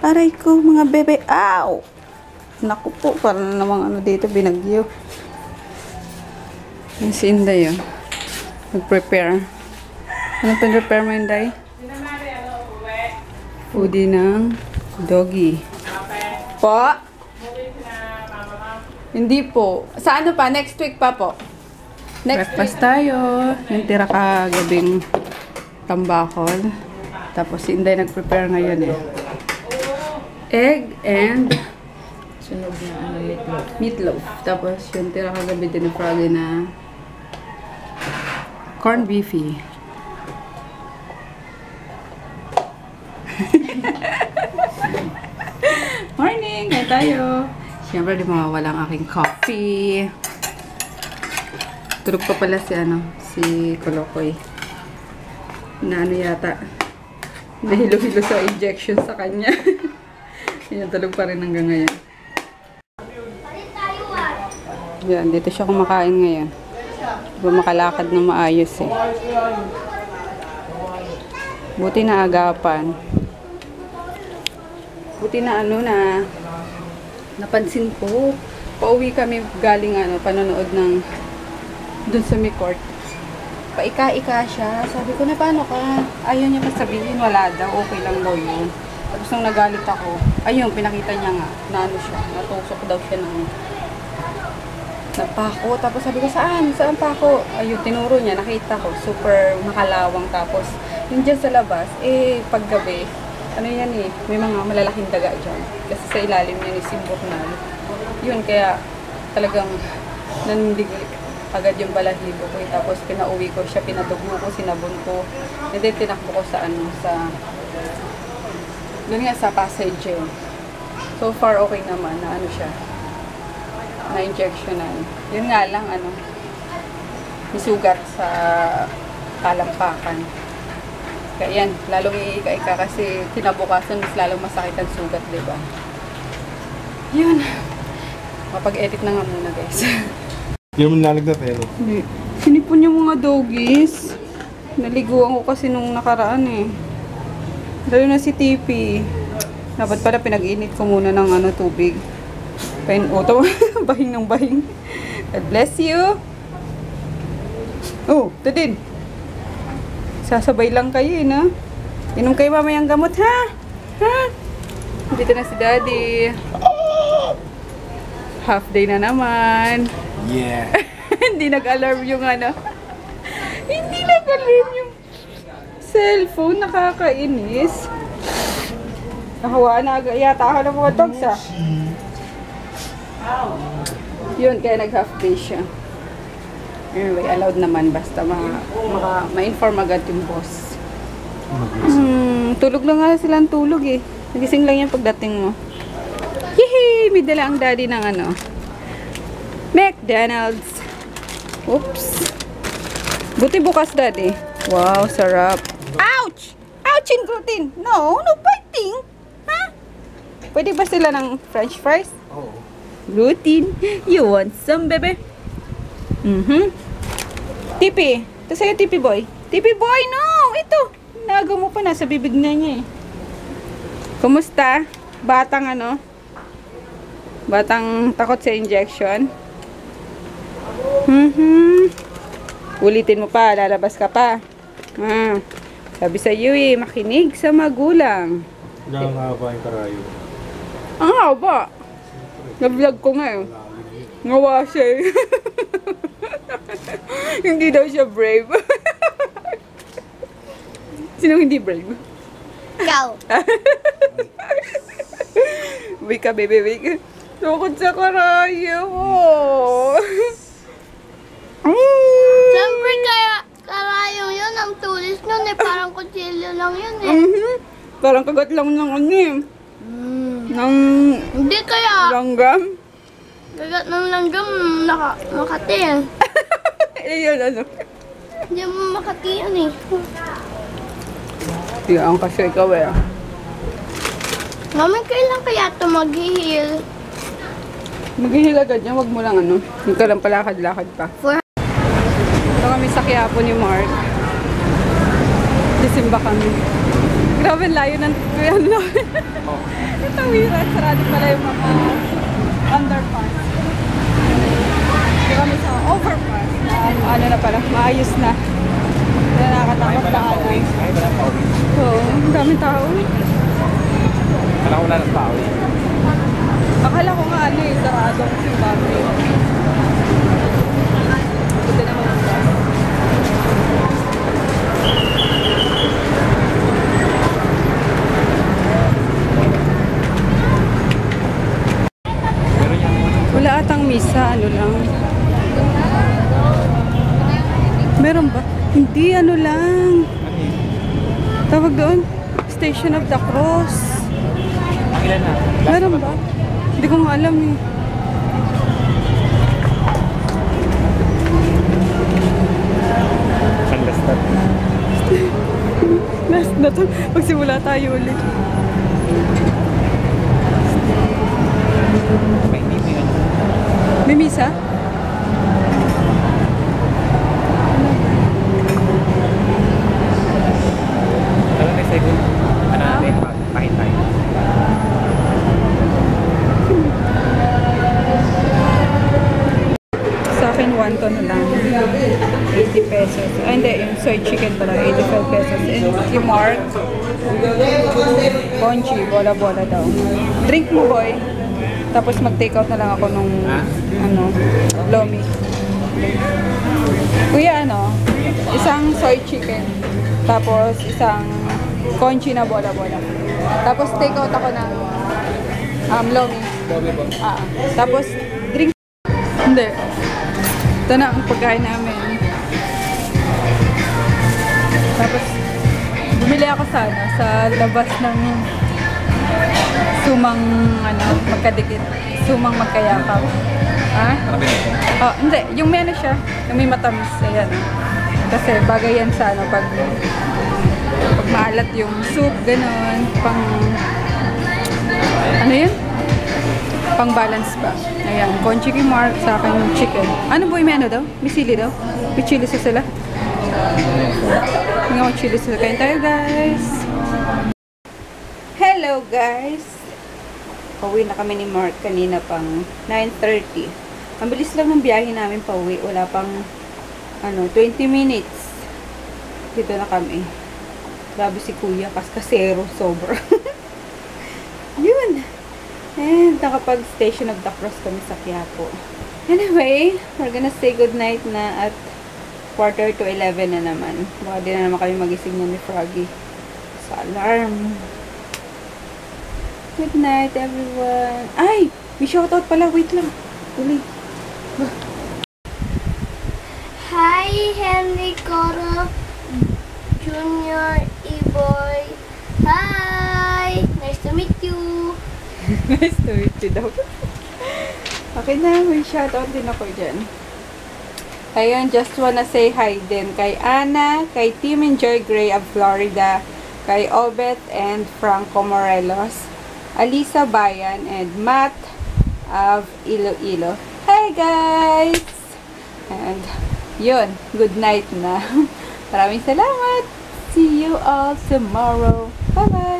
Aray ko, mga bebe. Ow! Naku po, parang namang ano dito, binagyo. Yung si Inday, oh. Nag-prepare. Ano pin-prepare mo, Inday? Foodie ng doggy. Po? Hindi po. Sa ano pa? Next week pa po. Next Breakfast tayo. Yung tira ka gabing tambakol. Tapos si Inday nag-prepare ngayon eh. Egg and Sunog na ano meatloaf. meatloaf. Tapos yung tira kagabi din ng froggy na corn beefy. Morning! Kaya tayo. Siyempre, di mawawala ang aking coffee. Tulog pa pala si ano, si Kolokoy. Na ano yata. Nahilo-hilo sa injection sa kanya. Tulog pa rin hanggang ngayon. Yan, dito siya kumakain ngayon. Di makalakad na maayos eh. Buti na agapan. Buti na ano na napansin ko. Pauwi kami galing ano, panonood ng dun sa may court. Paika-ika siya. Sabi ko na paano ka? Ayaw niya pa sabihin, wala daw. Okay lang daw yun. Tapos nung nagalit ako, ayun, pinakita niya nga na ano siya, natusok daw siya ng napako. Tapos sabi ko, saan? Saan pa ako? Ayun, tinuro niya, nakita ko. Super makalawang. Tapos, yun dyan sa labas, eh, paggabi, ano yan eh, may mga malalaking daga dyan. Kasi sa ilalim yan is simburnal. Yun, kaya talagang nandig agad yung balahibo ko. eh. Tapos pinauwi ko siya, pinadugo ko, sinabon ko. And then tinakbo ko sa ano, sa doon nga sa passage yun. So far okay naman na ano siya na injectionan. Yun nga lang ano may sugat sa kalampakan. Kaya yan, lalong iika-ika kasi kinabukasan mas lalong masakit ang sugat, di ba? Yun. Mapag-edit na nga muna, guys. Hindi naman nalagnat eh, no? Hindi. Sinipon yung mga doggies. Naliguan ko kasi nung nakaraan eh. Lalo na si Tipi. Dapat pala pinag-init ko muna ng ano, tubig. Pain, oh, bahing ng bahing. God bless you. Oh, ito din. Sasabay lang kayo eh, no? Inom kayo mamayang gamot, ha? Ha? Dito na si Daddy. Half day na naman. Yeah. Hindi nag-alarm yung ano. Hindi nag-alarm yung cellphone. Nakakainis. Nakawa na yata ako ng mga dogs ah. Yun, kaya nag-half day siya. Anyway, allowed naman basta ma, maka, ma-inform agad yung boss. Hmm, tulog na nga silang tulog eh. Nagising lang yan pagdating mo. Yehey! May dala ang daddy ng ano. McDonald's. Oops. Buti bukas, daddy. Wow, sarap. Ouchin gluten! No, no biting! Ha? Pwede ba sila ng french fries? Oo. Gluten. You want some, bebe? Mhm. Tipi. Ito sa'yo, Tipi boy. Tipi boy, no! Ito. Naga mo pa. Nasa bibig na niya eh. Kumusta? Batang ano? Batang takot sa injection? Mhm. Ulitin mo pa. Lalabas ka pa. Ah. Sabi sa iyo eh, makinig sa magulang. Ilang haba yung karayo. Ang haba. Na-vlog ko nga eh. Ngawa siya eh. hindi daw siya brave. Sino hindi brave? Ikaw. Wake ka, baby, wake ka. Tukod sa karaya mo. Siyempre kaya karayo yun, ang tulis nun eh, parang kutsilyo lang yun eh. Mhm. Parang kagat lang ng ano eh. Mm. Ng Hindi kaya, langgam. kagat ng langgam, naka, makati eh. Ayun, ano. Hindi mo makati yan eh. Yan kasi ikaw eh. Mami, kailan kaya ito mag-heal? Maghihil agad yan, wag mo lang ano. Hindi ka lang palakad-lakad pa. For Ito kami sa Quiapo ni Mark. Disimba kami. Grabe, layo ng kuya no? sa tawiran, sarado pala yung mga underpass. Di kami sa overpass. Um, ano na pala, maayos na. Na ano. Wala pa uwi. Oo, ang daming tao. Wala ko wala ng tao eh. Akala ko nga ano eh, sarado ang Zimbabwe. Ito naman ang bus. Pero yan. Wala atang misa, ano lang. Meron ba? Hindi, ano lang. Ano? Tawag doon, Station of the Cross. Ilan na? Meron ba? Hindi ko nga alam eh. Ang last na. Last na to. Magsimula tayo ulit. May yun. May misa? Alam may second. Ano natin? Pa- Pakit tayo. Sa akin, wonton na lang. 80 pesos. Ah, soy chicken pala, 85 pesos. And yung mark, conchi, bola-bola daw. Drink mo, boy. Tapos mag-take out na lang ako nung, ano, lomi. Kuya, ano, isang soy chicken. Tapos isang conchi na bola-bola. Tapos take out ako ng um, lomi. Dobe ba? Ah, tapos drink. Hindi. Ito na ang pagkain namin. Tapos bumili ako sana sa labas ng sumang ano, magkadikit. Sumang magkayakap. Ha? Ito. Oh, hindi. Yung may ano siya. Yung may matamis. Ayan. Kasi bagay yan sa ano, pag pag maalat yung soup, ganun. Pang, ano yun? Pang balance ba? Ayan. Conchiki mark sa akin yung chicken. Ano boy, may ano daw? May sili daw? May chili sa sila? Tingnan mo chili sa Kain tayo, guys. Hello, guys. Pauwi na kami ni Mark kanina pang 9.30. Ang bilis lang ng biyahe namin pauwi. Wala pang ano, 20 minutes. Dito na kami. Grabe si Kuya, kaskasero, sobra. Yun. And nakapag Station of the Cross kami sa Quiapo. Anyway, we're gonna say goodnight na at quarter to 11 na naman. Baka di na naman kami magising ni Froggy sa alarm. Good night, everyone. Ay! May shoutout pala. Wait lang. Tuloy. Hi, Henry Coro Junior E-Boy. Hi! Nice to meet you. nice to meet you daw. okay na, may shoutout din ako dyan. Ayun, just wanna say hi din kay Ana, kay Team Enjoy Gray of Florida, kay Obet and Franco Morelos, Alisa Bayan, and Matt of Iloilo. Hi guys! And yun, good night na. Maraming salamat! See you all tomorrow. Bye-bye!